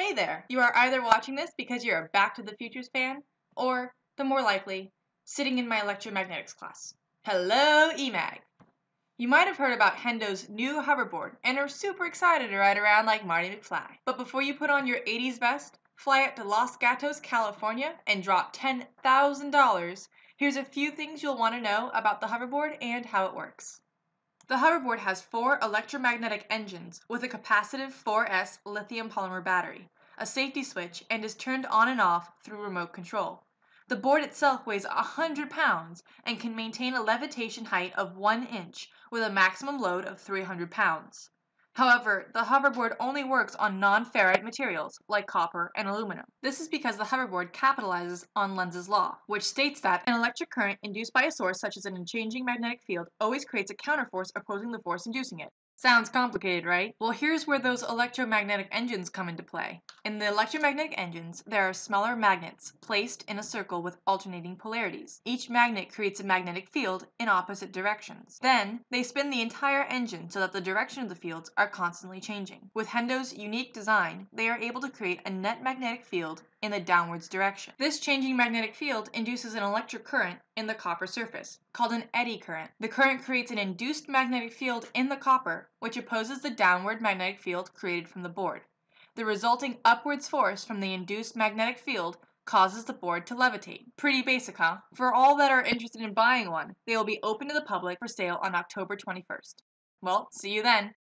Hey there! You are either watching this because you're a Back to the Futures fan, or, the more likely, sitting in my electromagnetics class. Hello, EMAG! You might have heard about Hendo's new hoverboard and are super excited to ride around like Marty McFly. But before you put on your 80s vest, fly out to Los Gatos, California, and drop $10,000, here's a few things you'll want to know about the hoverboard and how it works. The hoverboard has four electromagnetic engines with a capacitive 4S lithium polymer battery, a safety switch, and is turned on and off through remote control. The board itself weighs 100 pounds and can maintain a levitation height of 1 inch with a maximum load of 300 pounds. However, the hoverboard only works on non-ferrite materials like copper and aluminum. This is because the hoverboard capitalizes on Lenz's law, which states that an electric current induced by a source such as an unchanging magnetic field always creates a counterforce opposing the force inducing it. Sounds complicated, right? Well, here's where those electromagnetic engines come into play. In the electromagnetic engines, there are smaller magnets placed in a circle with alternating polarities. Each magnet creates a magnetic field in opposite directions. Then, they spin the entire engine so that the direction of the fields are constantly changing. With Hendo's unique design, they are able to create a net magnetic field in the downwards direction. This changing magnetic field induces an electric current in the copper surface, called an eddy current. The current creates an induced magnetic field in the copper, which opposes the downward magnetic field created from the board. The resulting upwards force from the induced magnetic field causes the board to levitate. Pretty basic, huh? For all that are interested in buying one, they will be open to the public for sale on October 21st. Well, see you then.